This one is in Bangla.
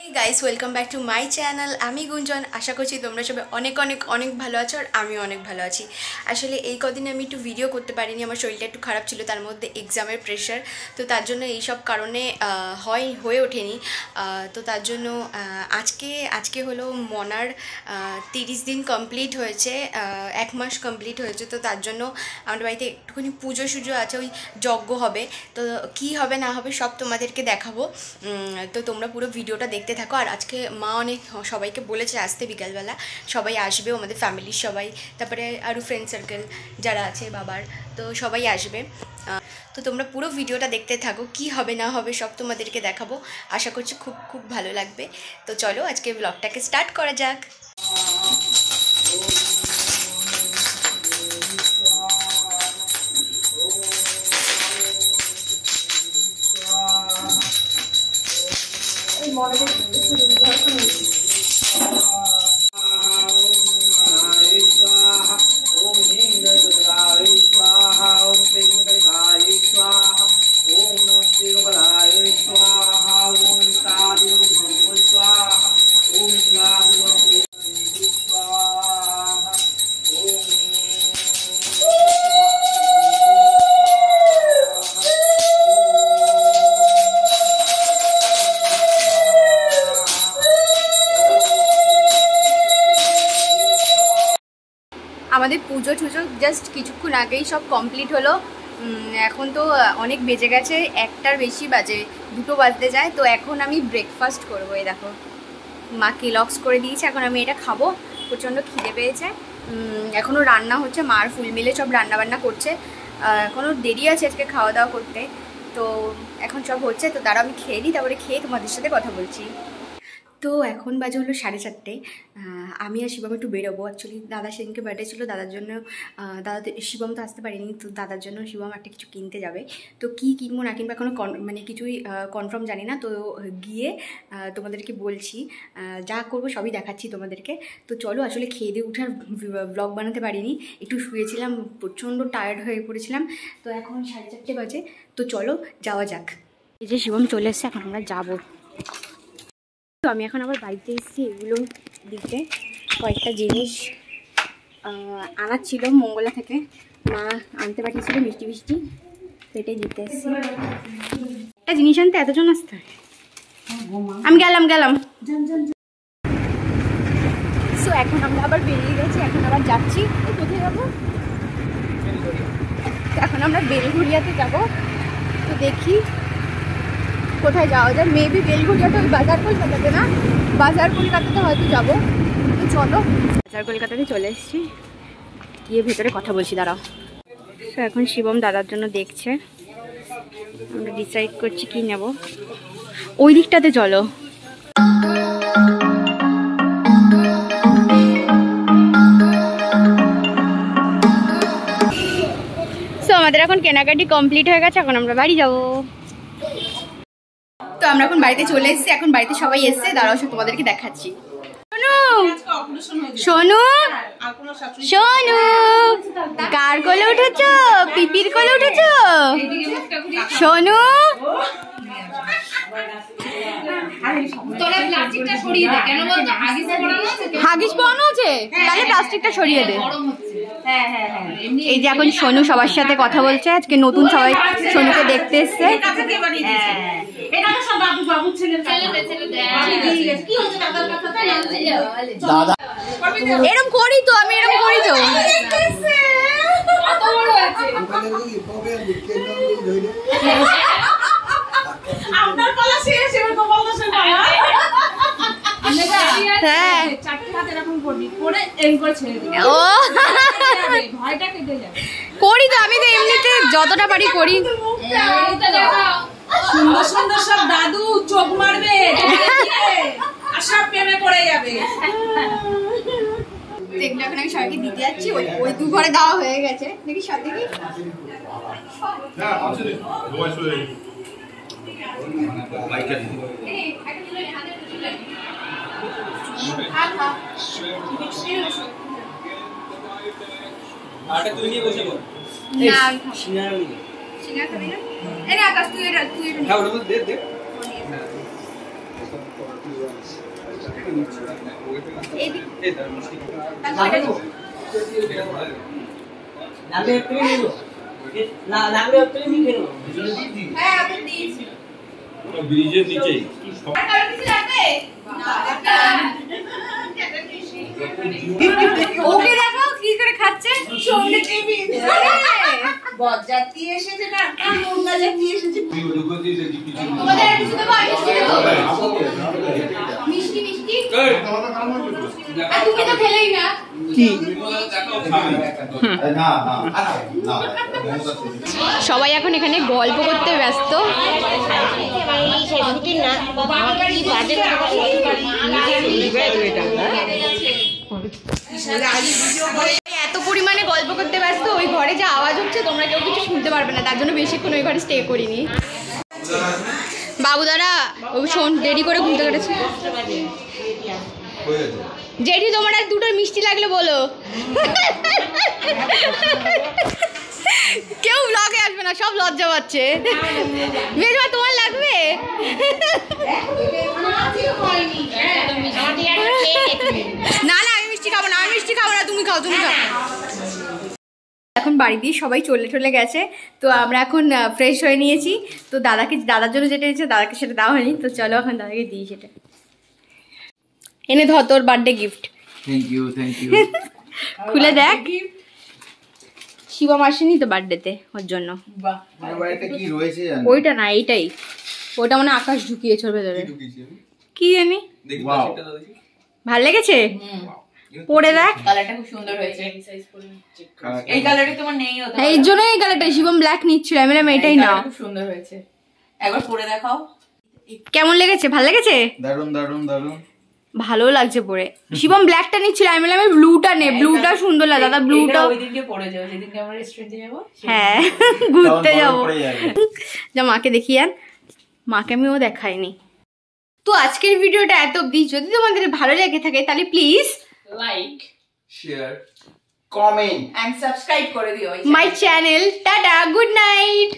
Guys welcome back to my channel আমি গুঞ্জন, আশা করছি তোমরা সবাই অনেক অনেক অনেক ভালো আছো আর আমি অনেক ভালো আছি। আসলে এই কদিন আমি একটু ভিডিও করতে পারিনি, আমার শরীরটা একটু খারাপ ছিল, তার মধ্যে এক্সামের প্রেশার তো তার জন্য এই সব কারণে হয়, হয়ে ওঠেনি। তো তার জন্য আজকে আজকে হলো মনার তিরিশ দিন কমপ্লিট হয়েছে এক মাস কমপ্লিট হয়েছে। তো তার জন্য আমাদের বাড়িতে একটুখানি পুজো সুজো আছে, ওই যজ্ঞ হবে। তো কি হবে না হবে সব তোমাদেরকে দেখাবো। তো তোমরা পুরো ভিডিওটা দেখতে থাকো। আর আজকে মা অনেক, সবাইকে বলেছে আসতে বিকালবেলা। সবাই আসবে আমাদের ফ্যামিলির সবাই। তারপরে আরও ফ্রেন্ড সার্কেল যারা আছে, বাবার, তো সবাই আসবে। তো তোমরা পুরো ভিডিওটা দেখতে থাকো, কি হবে, না হবে, সব তোমাদেরকে দেখাবো। আশা করছি খুব খুব ভালো লাগবে। তো চলো আজকে ব্লগটাকে স্টার্ট করা যাক। মনে একটু আমাদের পুজো টুজো জাস্ট কিছুক্ষণ আগেই সব কমপ্লিট হলো। এখন তো অনেক বেজে গেছে, একটার বেশি বাজে, দুটো বাজতে যায়, তো এখন আমি ব্রেকফাস্ট করব, এই দেখো। মা কেলক্স করে দিয়েছে, এখন আমি এটা খাব, প্রচণ্ড খিদে পেয়েছে। এখনও রান্না হচ্ছে মার ফুল মিলে সব রান্না বান্না করছে এখনও দেরি আছে আজকে খাওয়া দাওয়া করতে, তো এখন সব হচ্ছে, তো তারা আমি খেয়ে নিই, তারপরে খেয়ে তোমাদের সাথে কথা বলছি। তো এখন বাজে হলো সাড়ে চারটে। আমি আর শিবম একটু বেরোবো। অ্যাকচুয়ালি দাদা সেদিনকে বার্থডে ছিল, দাদার জন্য দাদা শিবম তো আসতে পারেনি, তো দাদার জন্য শিবম একটা কিছু কিনতে যাবে। তো কি কিনবো না কিনবো এখনও মানে কিছুই কনফার্ম জানি না। তো গিয়ে তোমাদেরকে বলছি যা করব সবই দেখাচ্ছি তোমাদেরকে। তো চলো, আসলে খেয়ে দিয়ে উঠার ব্লগ বানাতে পারিনি। একটু শুয়েছিলাম, প্রচণ্ড টায়ার্ড হয়ে পড়েছিলাম। তো এখন সাড়ে চারটে বাজে। তো চলো, যাওয়া যাক। এই যে শিবম চলে এসছে, এখন আমরা যাব। তো আমি এখন আবার বাড়িতে এসেছি এগুলো দিতে। কয়েকটা জিনিস আনার ছিল মঙ্গলা থেকে। মা আনতে পাঠিয়েছিল মিষ্টি মিষ্টি, তো দিতে এসেছি। একটা জিনিস আনতে এতজন আসতে হয়? আমি গেলাম গেলাম। সো এখন আমরা আবার বেরিয়ে গেছি, এখন আবার যাচ্ছি। তো কোথায় যাব? এখন আমরা বেলঘুরিয়াতে যাব। তো দেখি কোথায় যাওয়া যায়? মেবি বেলঘুরিয়াতে ওই বাজার কলকাতাতে না? বাজার কলকাতাতে হয়তো যাব। তো চলো। বাজার কলকাতাতে চলে এসেছি। গিয়ে ভেতরে কথা বলছি, দাঁড়াও। তো এখন শিবম দাদার জন্য দেখছে। আমরা ডিসাইড করছি কি নেব। ওই দিকটাতে চলো। আমাদের এখন কেনাকাটি কমপ্লিট হয়ে গেছে, এখন আমরা বাড়ি যাব। আমরা এখন বাড়িতে চলে এসেছি, এখন বাড়িতে সবাই এসছে, দাঁড়াও, সে তোমাদেরকে দেখাচ্ছি। উঠেছ? পিপির উঠেছ? হাগিস পরানো আছে? তাহলে প্লাস্টিকটা সরিয়ে দে। এই যে এখন সোনু সবার সাথে কথা বলছে, আজকে নতুন সবাই সোনুকে দেখতে এসছে। এরম করি তো আমি এরম করি তো আপনার পালা শেষ এবার গোপাল দাসের পালা হ্যাঁ চারটে হাত এরকম করবি করে এম করে ছেড়ে দিবি ও ভয়টা কেটে যাবে করি তো আমি তো এমনিতে যতটা পারি করি সুন্দর সুন্দর সব দাদু চোখ মারবে আর সব প্রেমে পড়ে যাবে। এগুলো এখন আমি সবাইকে দিতে যাচ্ছি। ওই ওই দু ঘরে দেওয়া হয়ে গেছে। দেখি সব দেখি। হ্যাঁ আটা তুই নিয়ে বসে সিঙ্গারা খাবি না এই আকাশ তুই এটা তুই এটা হ্যাঁ ওটা দে দে। হ্যাঁ ব্রিজের নিচেই। ওকে দেখো কি করে খাচ্ছে? সঙ্গে এসেছে না? এসেছে? মিষ্টি মিষ্টি? তুমি তো খেলেই না। না না না। সবাই এখন এখানে গল্প করতে ব্যস্ত। এত পরিমাণে গল্প করতে ব্যস্ত ওই ঘরে যে আওয়াজ হচ্ছে তোমরা কেউ কিছু শুনতে পারবে না তার জন্য বেশিক্ষণ ওই ঘরে স্টে করিনি। বাবু দাদা শোন দেরি করে ঘুমতে কেটেছে। জেঠি তোমার আর দুটো মিষ্টি লাগলে বলো। কেউ ব্লগে আসবে না সব লজ্জা পাচ্ছে। মেজমা তোমার লাগবে। না মিষ্টি খাব না তুমি খাও তুমি খাও। এখন বাড়ি দিয়ে সবাই চলে চলে গেছে তো আমরা এখন ফ্রেশ হয়ে নিয়েছি। তো দাদাকে দাদার জন্য যেটা নিয়েছে দাদাকে সেটা দেওয়া হয়নি। তো চলো এখন দাদাকে দিই সেটা। এনে ধর তোর birthday gift thank you thank you খুলে দেখ। শিবম আসেনি তো বার্থডেতে ওর জন্য। আমার বাড়িতে কি রয়েছে জানো? ওইটা না এইটাই। ওটা মানে আকাশ ঢুকিয়েছে ওর ভেতরে। কি জানি? ভালো লেগেছে? পরে দেখ। কালারটা খুব সুন্দর হয়েছে। এই কালারটা তোমার নেই হতো এই জন্য এই কালারটা শিবম ব্ল্যাক নিচ্ছিল আমি বললাম এটাই নাও। খুব সুন্দর হয়েছে। একবার পরে দেখাও। কেমন লেগেছে? ভালো লেগেছে? দারুণ দারুণ দারুণ ভালো লাগছে পরে। শিবম ব্ল্যাকটা নিচ্ছিল আমি বললাম আমি ব্লুটা নে ব্লুটা সুন্দর লাগে দাদা ব্লুটা ওই পরে যাও যেদিনকে আমরা রেস্টুরেন্টে যাব হ্যাঁ ঘুরতে যাবে। যা মাকে দেখিয়ে আন মাকে আমিও দেখাইনি। তো আজকের ভিডিওটা এত অব্দি যদি তোমাদের ভালো লেগে থাকে তাহলে please like share comment and subscribe করে দিও my channel tata good night